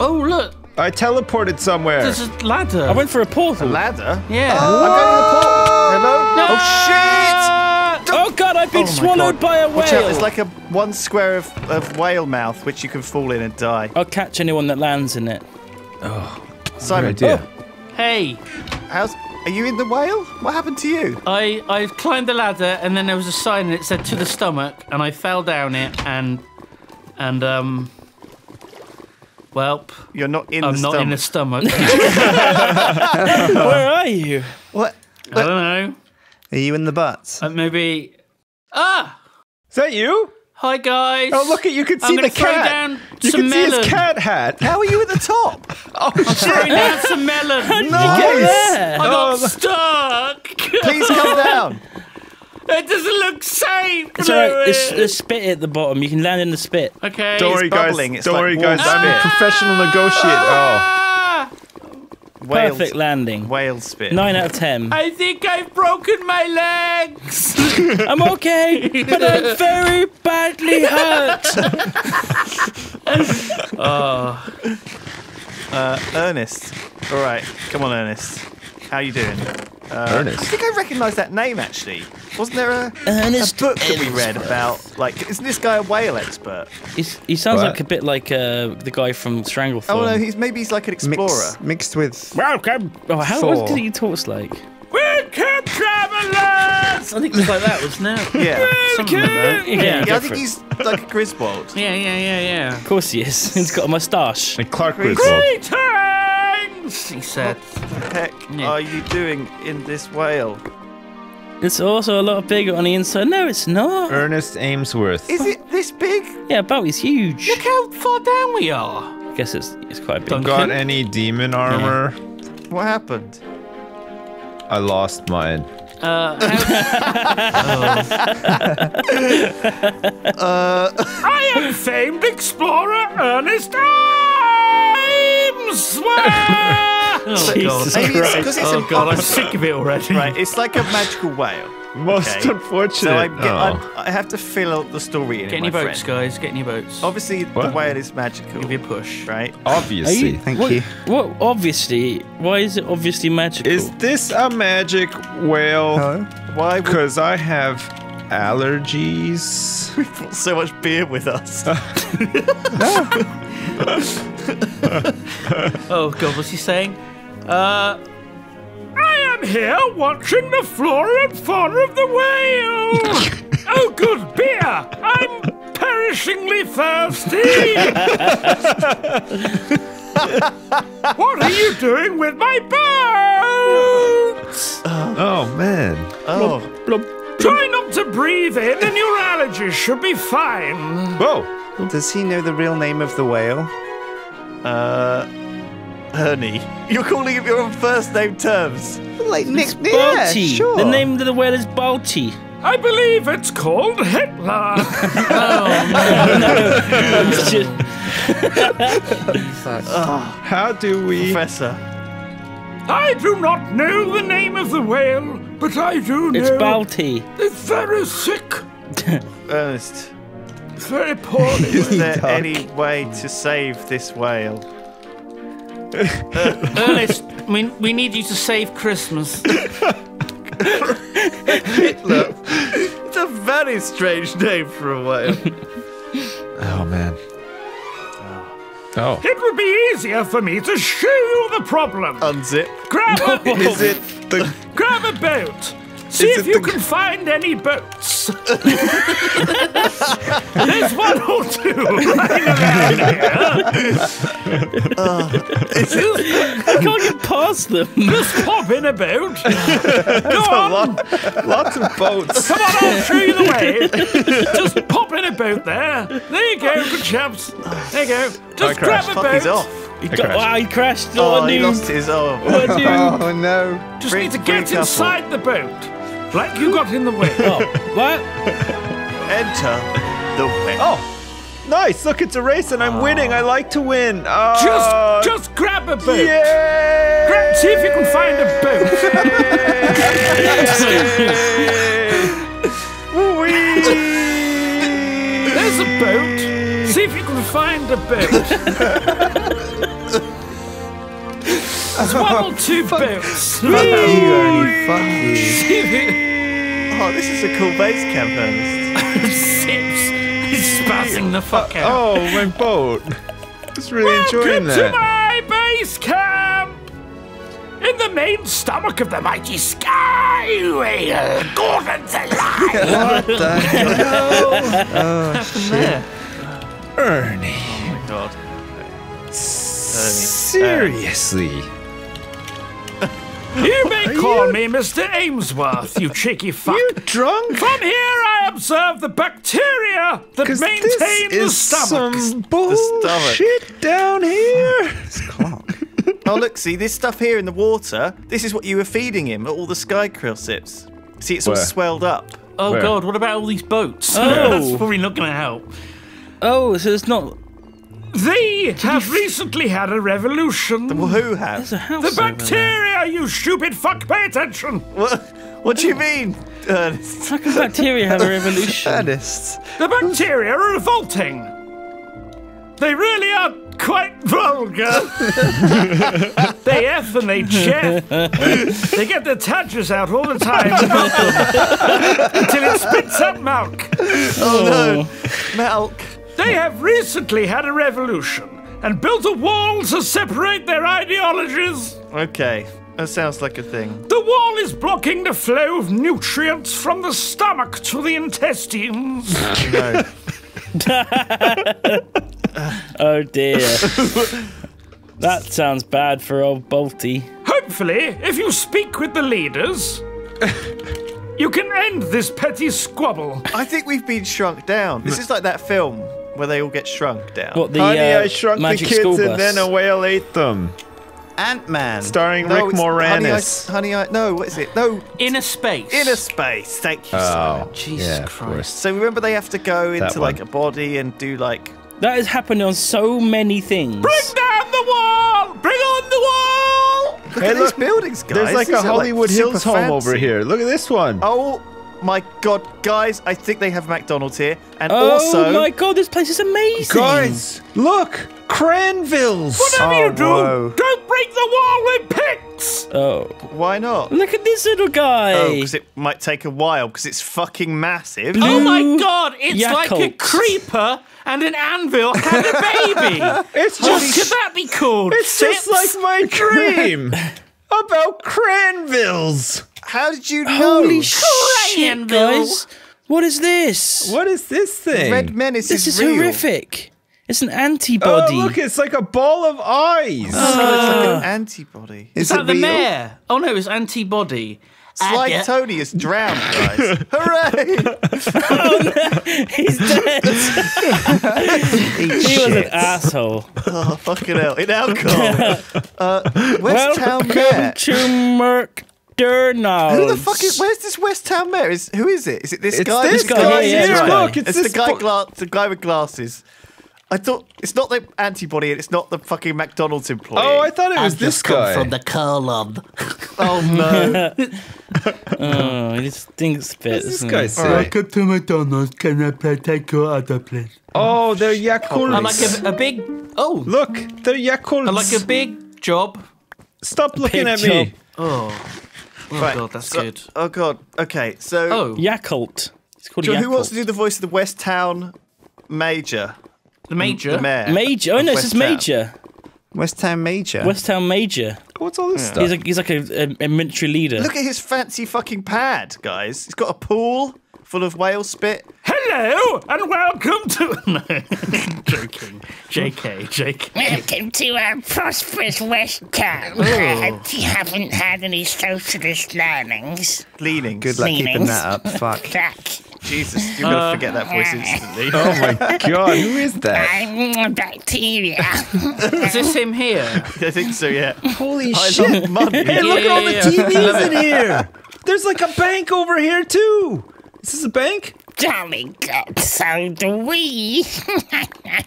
Oh, look. I teleported somewhere. There's a ladder. I went for a portal. Ladder? yeah. I'm going in the portal. Hello? No! Oh shit. Oh, god, I've been Oh swallowed God. by a Watch out, whale. there's like a one square of, of whale mouth which you can fall in and die. I'll catch anyone that lands in it. Oh, Simon, Good idea. Hey, how's are you in the whale? What happened to you? I, I climbed the ladder and then there was a sign and it said to the stomach and I fell down it and and um well You're not in I'm the not stomach. in the stomach. Where are you? What? I don't know. Are you in the butt? Uh, maybe Ah! Is that you? Hi guys. Oh, look at you can I'm see the throw cat. down you some can see melon. his cat hat. How are you at the top? Oh Throwing shit! down some melon. Yeah. I got Oh, stuck. Please come down. It doesn't look safe. It's alright. It's, Lewis. there's spit at the bottom. You can land in the spit. okay. Don't worry, guys. bubbling. It's Don't like worry, warm guys. I'm a professional negotiator. Oh, Ah! Whale, Perfect landing. whale spit. Nine out of ten. I think I've broken my legs. I'm okay, but I'm very badly hurt. Uh, Ernest. All right, come on, Ernest. How you doing? Uh, I think I recognise that name actually. Wasn't there a, Ernest a book that we read about? Like, isn't this guy a whale expert? He's, he sounds What? like a bit like uh, the guy from Stranglethorn. Oh no, he's maybe he's like an explorer. Mixed, mixed with. Welcome. Oh, how Thor. what did he talk like? Welcome, travelers. I think it's like that, wasn't it? Yeah. Something like. Yeah, Yeah. Yeah, I think he's like a Griswold. Yeah, yeah, yeah, yeah. Of course he is. He's got a moustache. and Clark Griswold. Greetings, he said. What the heck Yeah. are you doing in this whale? It's also a lot bigger on the inside. No, it's not. Ernest Amesworth. Is it this big? Yeah, Bowie's huge. Look how far down we are. I guess it's it's quite big. Duncan. Got any demon armor? What happened? I lost mine. Uh, I am famed explorer Ernest Amesworth. oh, Jesus God. It's it's Oh, God, I'm sick of it already. Right, it's like a magical whale. Most Okay. unfortunate. So I, get, Oh. I'm- I have to fill out the story in Get it, in my your boats, friend. guys. Get in your boats. Obviously, the whale is magical. Give you a push. Right? Obviously. you, Thank what, you. What? Obviously. Why is it obviously magical? Is this a magic whale? Hello? Why Because I have allergies. we brought so much beer with us? Oh God, what's he saying? Uh, I am here watching the flora and fauna of the whale. oh, good beer! I'm perishingly thirsty. what are you doing with my boats? Oh man. oh, Try not to breathe in, and your allergies should be fine. Whoa. Does he know the real name of the whale? Uh, Ernie. You're calling him your first name terms. Like Nick, It's yeah, Balti. sure. The name of the whale is Balti. I believe it's called Hitler. It's just- How do we? Professor. I do not know the name of the whale, but I do know it's Balti. it's very sick, Ernest, it's very poorly. is there Doc. any way to save this whale? Ernest, we, we need you to save Christmas. Hitler. It's a very strange name for a whale. Oh man. Oh. oh. It would be easier for me to show you the problem. Unzip. Grab a, Is it the? grab a boat. See if you the- can find any boats. There's one or two lying around here. Uh, is it I can't get past them. Just pop in a boat. Go on. Lots of boats. Come on, I'll show you the way. Just pop in a boat there. There you go, good chaps. There you go. Just grab crashed. a Fuck, boat. he's off. He I crashed. wow, he crashed. Oh, Oh, he lost his arm. What do? Oh no. Just Bring- need to get inside the boat. Like you got in the way. Oh, what? Enter the whale. Oh, nice! Look, it's a race, and I'm winning. I like to win. Oh, Just, uh, just grab a boat. Yay! Grab, see if you can find a boat. There's a boat. See if you can find a boat. There's one or two boats. Fuck you, Ernie. Fuck you. Oh, this is a cool base camp, Ernest. Sips. He's spazzing the fuck uh, out. Oh, my boat. Just really enjoying that. Welcome to my base camp! In the main stomach of the mighty sky whale, Gordon the Lion! What the hell? Oh, there? Ernie. Oh my god. Seriously. You may call me Mr. Amesworth, you cheeky fuck. You drunk? From here I observe the bacteria that Because maintain this the is stomach. some bullshit down here. This clock. Oh, look, see, this stuff here in the water, this is what you were feeding him, all the sky krill sips. See, it's all swelled up. Oh Where? god, what about all these boats? Oh. That's probably not going to help. Oh, so it's not. They have recently had a revolution. Well, who has? a house. The bacteria, you stupid fuck, pay attention! What, what do you mean, Ernest? How can bacteria have a revolution? Ernest. The bacteria are revolting. They really are quite vulgar. they F and they jet. They get their tadges out all the time to milk them until it spits up milk. Oh, no. Oh. Milk. They have recently had a revolution and built a wall to separate their ideologies. Okay, that sounds like a thing. The wall is blocking the flow of nutrients from the stomach to the intestines. No. Oh dear. that sounds bad for old Balti. Hopefully, if you speak with the leaders, you can end this petty squabble. I think we've been shrunk down. This is like that film where they all get shrunk down. What the Honey, uh, I shrunk the kids and then a whale ate them. Ant-Man. Starring No, Rick Moranis. Honey, I, honey, I, no, what is it? No, Inner space. inner space. Thank you, Oh, Simon. Jesus yeah, Christ. So remember they have to go That into like one. a body and do like That is happening on so many things. Bring down the wall! Bring on the wall! Look Hey, at look, these buildings, guys. There's like These a Hollywood super Hills home over here. Look at this one. Oh my god, guys! I think they have McDonald's here, and Oh also Oh my god, this place is amazing. Guys, look! Cranvilles! Whatever Oh, you do, whoa. don't break the wall with picks! Oh, why not? look at this little guy. Oh, because it might take a while because it's fucking massive. Blue- Oh my god, it's like a creeper and an anvil had a baby! It's what just, could that be called? it's just like my dream about Cranvilles. How did you know? Holy shit, guys. What is this? What is this thing? Red Menace This is, is real. horrific. It's an antibody. oh, look, it's like a ball of eyes. So it's like an antibody. Is Is that the real? mayor? Oh no, it's antibody. Sly Aga- Tony is drowned, guys. Hooray! He's dead. Eat he was an asshole. Oh, fucking hell. In alcohol. Uh, West Town Welcome Mayor. to McDonald's. Who the fuck is? Where's this West Town Mayor? Is who is it? Is it this It's guy? this guy guy here, here. this guy. Look, it's, It's this the guy, bo- gla- the guy with glasses. I thought it's not the antibody and it's not the fucking McDonald's employee. Oh, I thought it was this guy. from the colon. Oh no! Oh, he just stinks a bit. What's this doesn't guy he? say? Welcome to McDonald's. Can I play, take your other place? Oh, they're Yakults. I like a, a big. Oh, Look, they're Yakults. I like a big job. Stop looking at job. me. Oh, oh Right, god, that's so- good. Oh god. Okay, so Oh, Yakult. It's called John, Yakult. who wants to do the voice of the West Town Major? the major. The mayor. Major. Oh no, West this is Major. West Town Major. West Town Major. What's all this stuff? He's like he's like a, a, a military leader. Look at his fancy fucking pad, guys. He's got a pool full of whale spit. Hello and welcome to. No, joking. Jk, Jk. Welcome to our prosperous West Town. I hope you haven't had any socialist learnings. Leanings. Good luck keeping that up. Fuck. Fuck. Jesus, you're gonna uh, forget that voice instantly. oh my god, who is that? I'm bacteria. Is this him here? I think so, yeah. Holy I shit. love money. Hey, look at all the Yeah, yeah, yeah. TVs in here. There's like a bank over here too. Is this a bank? Jolly good, so do we.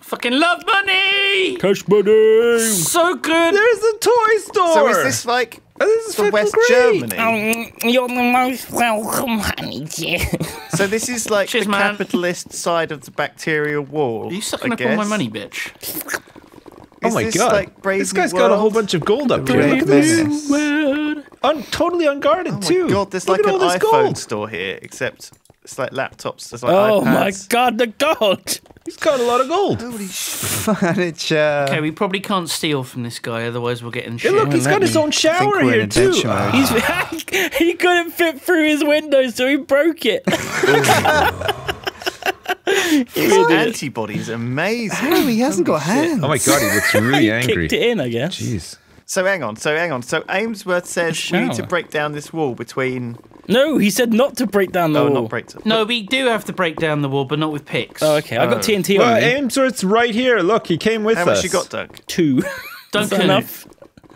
Fucking love money. Cash money. So good. There's a toy store. So is this like Oh, this is the West great. Germany? um, you're the most welcome, honeydew. So this is like Cheers, the man. capitalist side of the bacterial wall. Are you sucking I up all my money, bitch? Oh Is my this god! like this New guy's got a whole bunch of gold up here. Look at this. Menace. Un- totally unguarded too. Oh too. my god, there's Look like an iPhone gold. store here, except it's like laptops. There's like Oh my god, the gold! He's got a lot of gold. Holy Furniture. Okay, we probably can't steal from this guy, otherwise we'll get in Hey, shit. look, he's got his own shower here too. He's, he couldn't fit through his window, so he broke it. His antibody's amazing. Oh, he hasn't got hands. Oh my god, he looks really angry. Kicked it in, I guess. Jeez. So hang on, so hang on. So Amesworth says we need to break down this wall between. No, he said not to break down the Oh, wall. not break. To, No, we do have to break down the wall, but not with picks. Oh, okay. I got TNT Well, on me. Amesworth's right here. Look, he came with How us. much you got, Doug? Two. Is that Duncan, enough?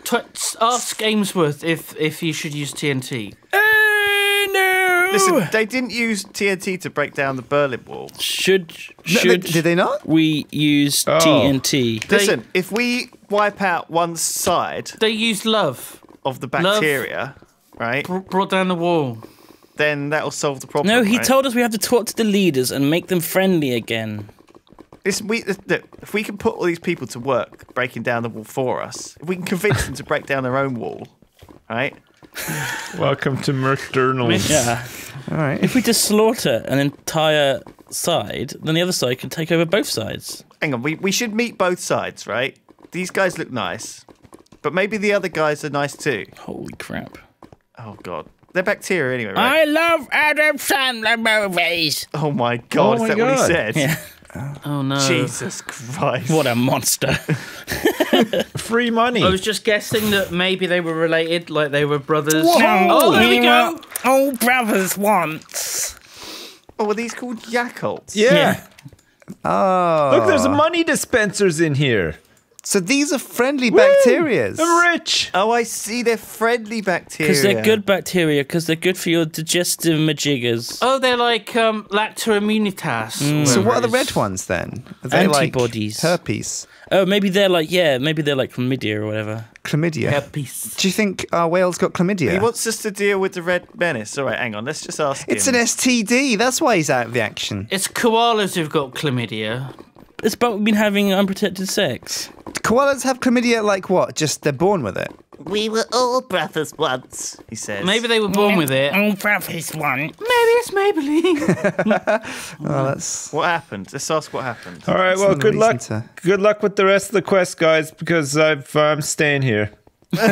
Tw- ask Amesworth if if you should use TNT. Eh, no. Listen, they didn't use TNT to break down the Berlin Wall. should No, should they- did they not? we use Oh. TNT? They- Listen, if we wipe out one side They used love, of the Love. Bacteria, right, br- brought down the wall. then that'll solve the problem. No, he right? told us we have to talk to the leaders and make them friendly again. Listen, we, look, if we can put all these people to work breaking down the wall for us, if we can convince them to break down their own wall, right? Welcome to Murkternal. Yeah. All right. If we just slaughter an entire side, then the other side can take over both sides. Hang on, we, we should meet both sides, right? These guys look nice, but maybe the other guys are nice too. Holy crap. Oh god, they're bacteria anyway, right? I love Adam Sandler movies. Oh my god, Oh is my that what he God. said? Yeah. Oh no! Jesus Christ. What a monster. Free money. I was just guessing that maybe they were related, like they were brothers. No, Oh, there we go. were All brothers once. Oh, are these called Yakults? yeah. Oh. Look, there's ah. money dispensers in here. So these are friendly Woo! bacterias. I'm rich. Oh, I see. They're friendly bacteria. Because they're good bacteria, because they're good for your digestive majiggers. Oh, they're like um, lactoimmunitas. or So what are the red ones then? Are they Antibodies. like herpes, Oh, maybe they're like, yeah, maybe they're like chlamydia or whatever. chlamydia? Herpes. Do you think our whale's got chlamydia? He wants us to deal with the red menace. All right, hang on. Let's just ask it's him. an STD. That's why he's out of the action. It's koalas who've got chlamydia. It's about we've been having unprotected sex. Koalas have chlamydia like what? Just they're born with it. We were all brothers once. he says. Maybe they were born with it. All brothers once. Maybe it's Maybelline. Oh, that's What happened? Let's ask what happened. All right. That's Well, good luck. to- Good luck with the rest of the quest, guys, because I've, I'm staying here. All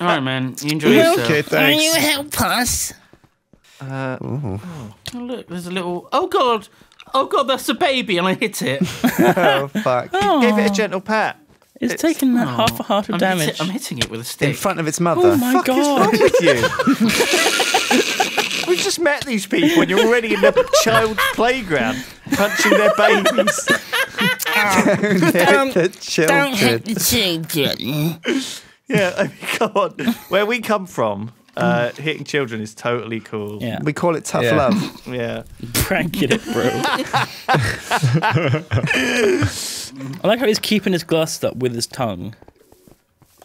right, man. You enjoy yourself. Okay, thanks. Can you help us? Oh, look, there's a little. Oh God! Oh God! That's a baby, and I hit it. oh fuck. Give it a oh. gentle pat. It's, It's- taken half oh. a heart of I'm, damage. hit- I'm hitting it with a stick In front of its mother. oh my Fuck is god! wrong with you? We've just met these people, and you're already in the child's playground punching their babies. Um, don't, the children. don't hit children. the children. Yeah, I mean, come on. Where we come from, uh, hitting children is totally cool. Yeah, We call it tough Yeah. love. Yeah. pranking it, bro. I like how he's keeping his glass up with his tongue.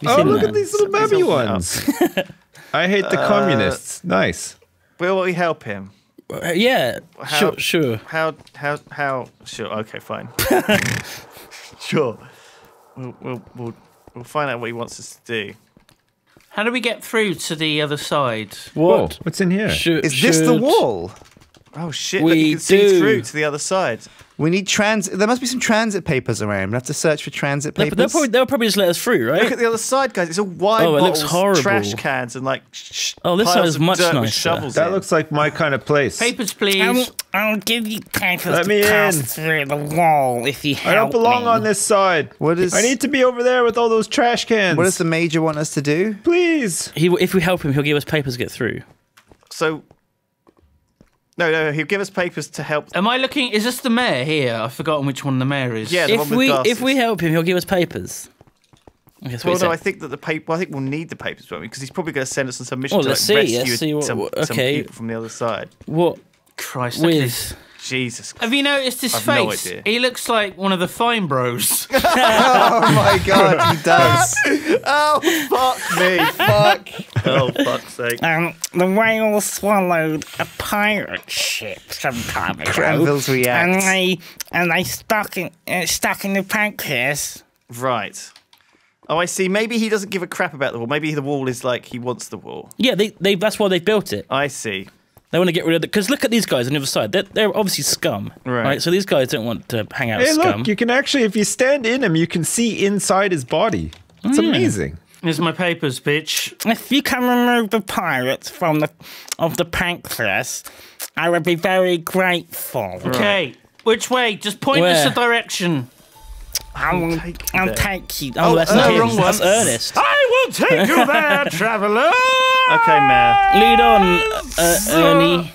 You Oh, look that? at these little baby ones. I hate the communists. Nice. Will we help him? Uh, yeah, How- sure, sure. How? How? How? Sure. Okay. Fine. sure. We'll, we'll we'll we'll find out what he wants us to do. How do we get through to the other side? What? what's in here? Should, Is this the wall? Oh shit! Look, We you can see do. through to the other side. We need trans. There must be some transit papers around. We have to search for transit No, papers. but they'll probably they'll probably just let us through, right? Look at the other side, guys. It's all wine Oh, it looks bottles, horrible. trash cans, and like. Sh- Oh, this piles side is of much dirt with nicer. Shovels That in. looks like my kind of place. Papers, please. I'll, I'll give you papers Let to me pass in. through the wall if you help I don't belong me. on this side. What is- I need to be over there with all those trash cans. what does the major want us to do? Please. He, if we help him, he'll give us papers to get through. So. No, no, he'll give us papers to help. Am I looking? Is this the mayor here? I've forgotten which one the mayor is. Yeah, the If one with we glasses. if we help him, he'll give us papers. Okay, that's what Well, no, I said. think that the paper. Well, I think we'll need the papers, won't we? Because he's probably going to send us on some mission Well, to let's like, see, rescue let's see what- some, what- some okay. people from the other side. What Christ. look at this. With? Jesus. Have you noticed his I've no face? idea. He looks like one of the Fine Bros. Oh my god, he does. Oh fuck me! Fuck! Oh fuck's sake! Um, the whale swallowed a pirate ship some time ago. Granville's react. And they and they stuck in uh, stuck in the pancreas. Right. Oh, I see. Maybe he doesn't give a crap about the wall. Maybe the wall is like he wants the wall. Yeah, they, they that's why they built it. I see. They want to get rid of it because look at these guys on the other side. They're, they're obviously scum, Right. So these guys don't want to hang out Hey, with scum. look, you can actually, if you stand in him, you can see inside his body. It's mm. amazing. Here's my papers, bitch. If you can remove the pirates from the of the pancreas, I would be very grateful. Okay, which way? Just point us Where? a direction. I will, take you I'll there. take you. oh, that's no, not him. wrong That's one. Ernest. I will take you there, traveller. Okay, Mayor. Lead on, uh, Ernie.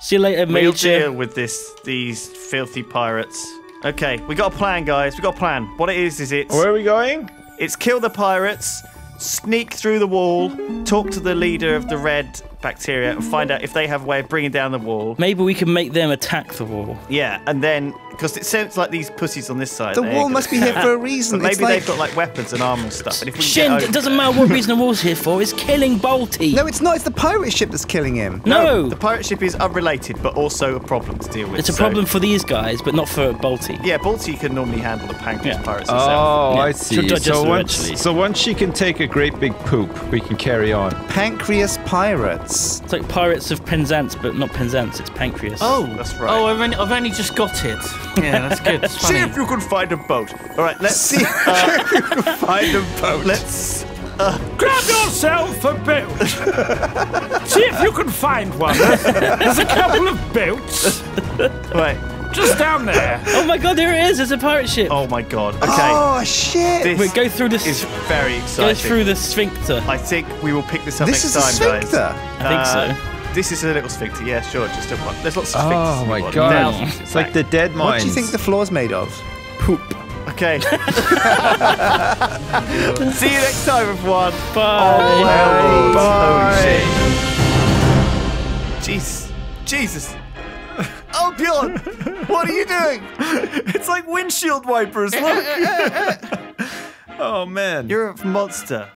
See you later, Major. We'll Major. deal with this. These filthy pirates. Okay, we got a plan, guys. We got a plan. What it is is it's Where are we going? it's kill the pirates, sneak through the wall, talk to the leader of the red bacteria, and find out if they have a way of bringing down the wall. Maybe we can make them attack the wall. Yeah, and then because it sounds like these pussies on this side. The wall must be here for a reason. But maybe like- they've got like weapons and armor and stuff. And if we can Sjin, it doesn't matter what reason the wall's here for. It's killing Balti. No, it's not. It's the pirate ship that's killing him. No, The pirate ship is unrelated, but also a problem to deal with. it's a so- problem for these guys, but not for Balti. Yeah, Balti can normally handle the pancreas Yeah. pirates herself. Oh, Yeah, I she'll see. So once, so once she can take a great big poop, we can carry on. Pancreas pirates. It's like Pirates of Penzance, but not Penzance. It's Pancreas. Oh, That's right. Oh, I've only, I've only just got it. Yeah, that's good. It's See if you can find a boat. All right, let's See if you can find a boat. let's. Uh, Grab yourself a boat. See if you can find one. There's a couple of boats Wait. Just down there. Oh my God, there it is. It's a pirate ship. Oh my god. Okay. Oh shit! this Wait, go through the is very exciting. go through the sphincter. I think we will pick this up this next is a time, guys. sphincter. I think Uh, so. This is a little sphincter. Yeah, sure. Just a one. There's lots of sphincters. Oh my god. Thousands, in It's like the Deadmines. What do you think the floor's made of? Poop. Okay. See you next time, everyone. Bye. Well, Bye. Oh, shit. Jeez. Jesus. Oh, Bjorn, what are you doing? It's like windshield wipers. Look. oh man. You're a monster.